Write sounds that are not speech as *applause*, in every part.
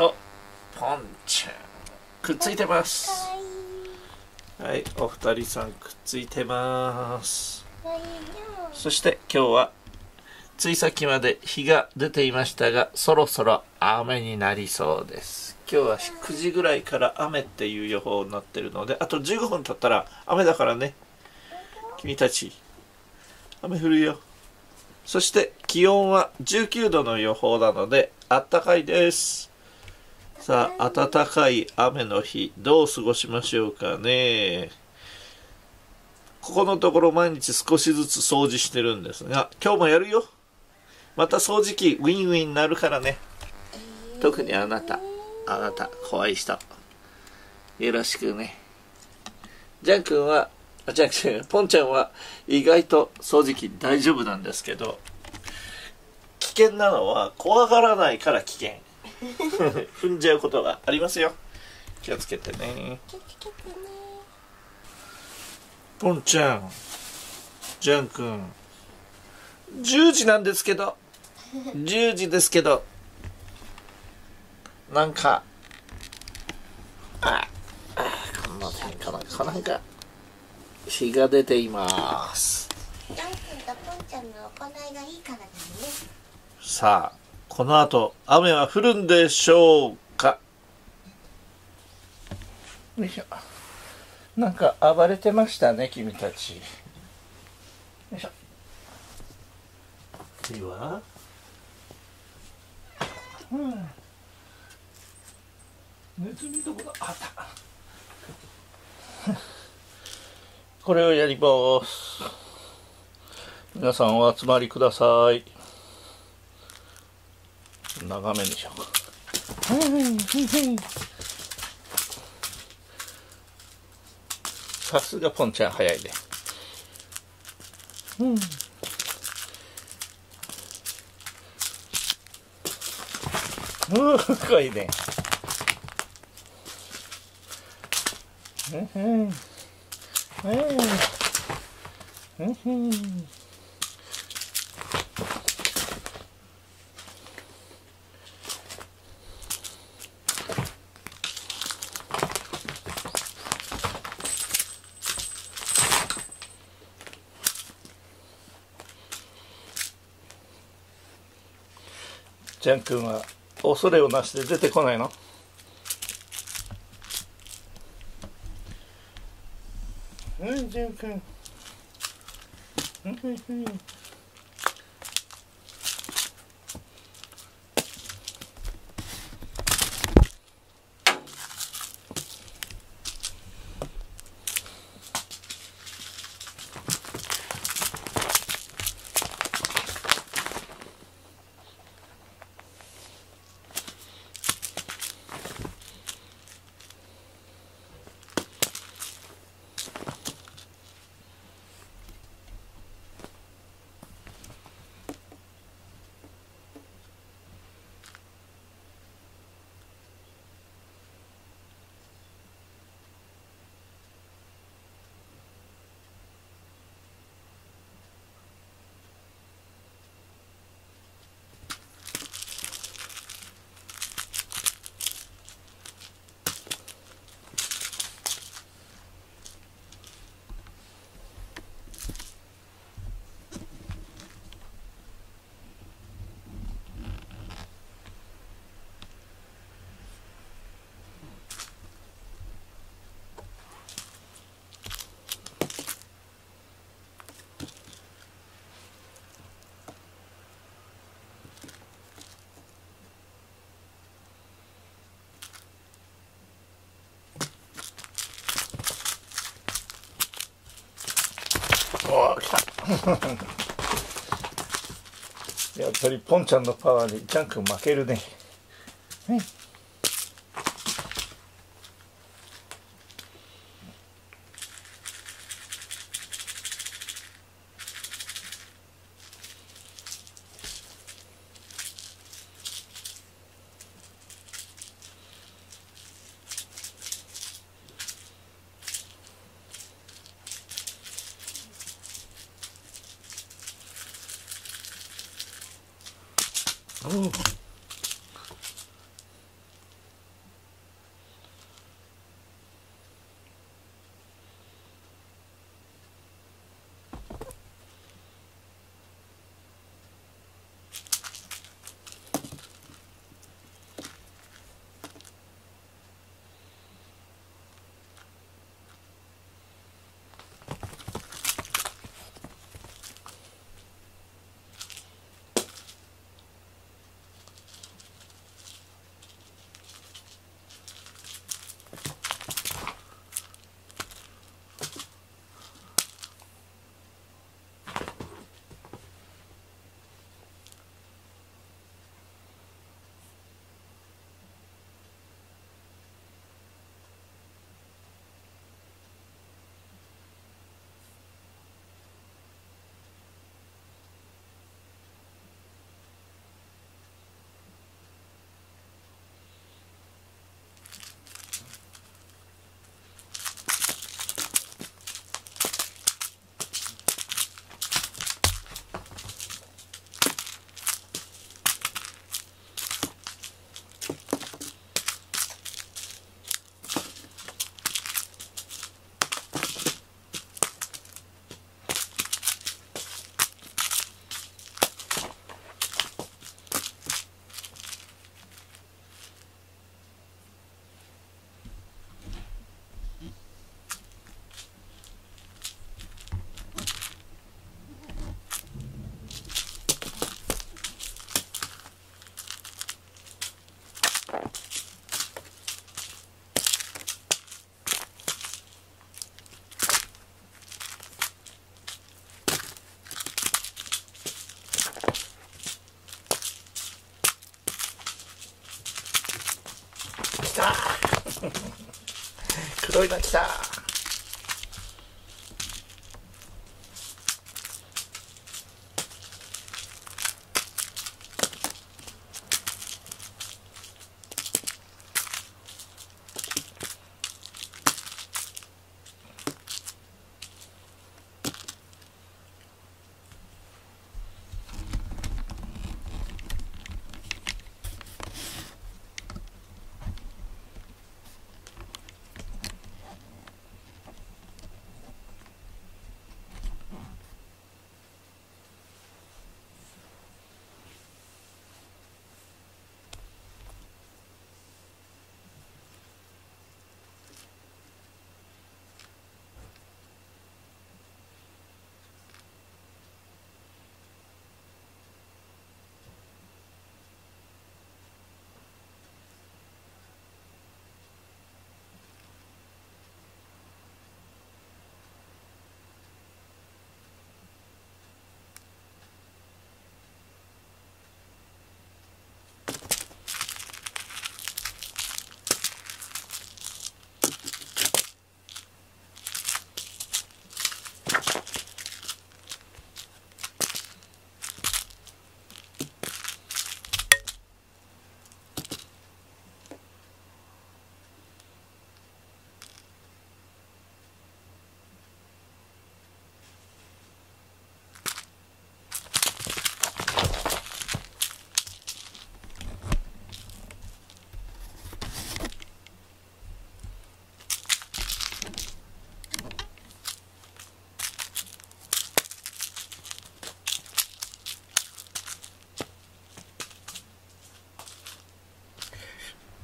とポンちゃんくっついてます。はいお二人さんくっついてます。そして今日はついさきまで日が出ていましたがそろそろ雨になりそうです。今日は9時ぐらいから雨っていう予報になってるのであと15分経ったら雨だからね。君たち雨降るよ。そして気温は19度の予報なのであったかいです。さあ暖かい雨の日どう過ごしましょうかね。ここのところ毎日少しずつ掃除してるんですが今日もやるよ。また掃除機ウィンウィンになるからね。特にあなたあなた怖い人。よろしくね。ジャン君はあジャン君ポンちゃんは意外と掃除機大丈夫なんですけど危険なのは怖がらないから危険。*laughs* 踏んじゃうことがありますよ。気をつけてね。ポンちゃん。ジャン君。10時なんですけど。10時ですけど。なんか。ああこんな天かなんかなんか。日が出ています。ジャン君とポンちゃんの行いがいいからだね。さあこの後雨は降るんでしょうか？よいしょ。なんか暴れてましたね君たち。よいしょ。では？うん。ネズミどこだあった。これをやります。皆さんお集まりください長めにしようか。さすがポンちゃん早いねうんうー深いねうんうん。うんうん。ジャン君は恐れをなして出てこないの？うんジャン君？うんうんうんおー来たやっぱりポンちゃんのパワーでジャン君負けるね。*laughs* 黒いの来た。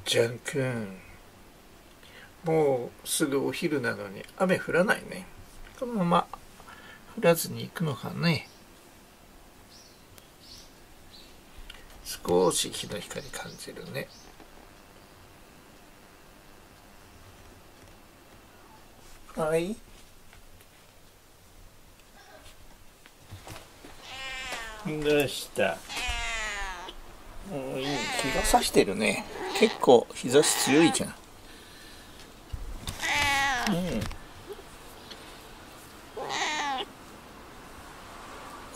ジャン君。もうすぐお昼なのに雨降らないね。このまま降らずに行くのかね。少し日の光感じるね。はい。どうした？うん日が差してるね結構日差し強いじゃん。うん。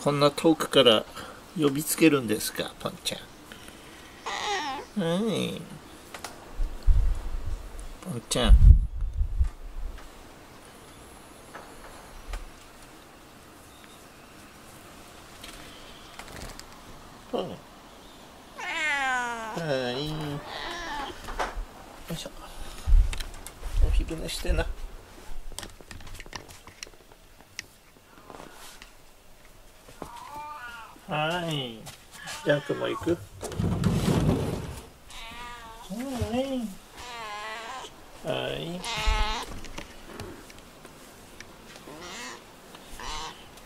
こんな遠くから呼びつけるんですかパンちゃん。はいパンちゃん。うんはいよいしょお昼寝してな。はい。ジャンクも行く。はい。はい。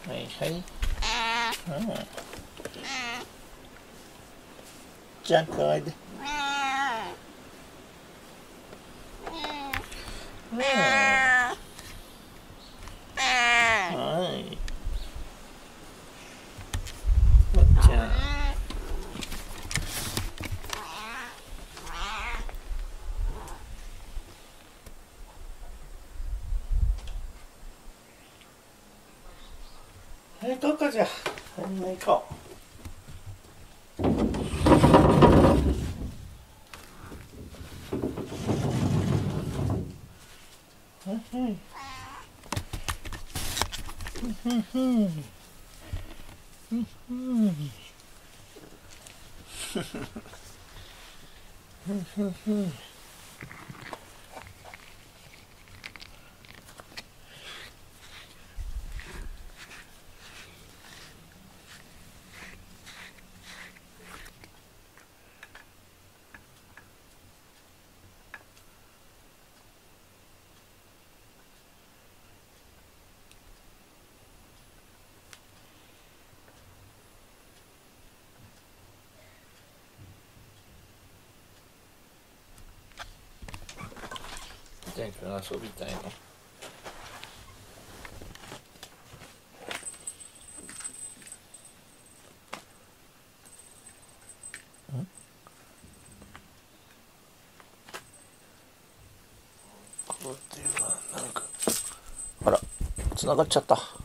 はい。はい。うんジャンクおいで。はい。ワンちゃんはいどうかじゃはい行こう。ジ *laughs* 遊びたいのん？っていうかなんかあらつながっちゃった。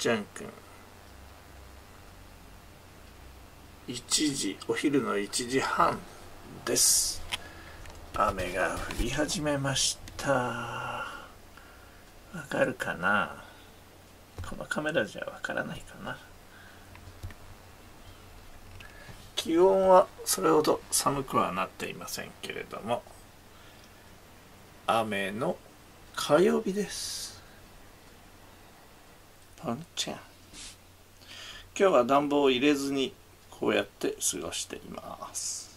じゃんくん。1時お昼の1時半です。雨が降り始めました。わかるかな？このカメラじゃわからないかな？気温はそれほど寒くはなっていませんけれども雨の火曜日です。パンチェン。今日は暖房を入れずにこうやって過ごしています。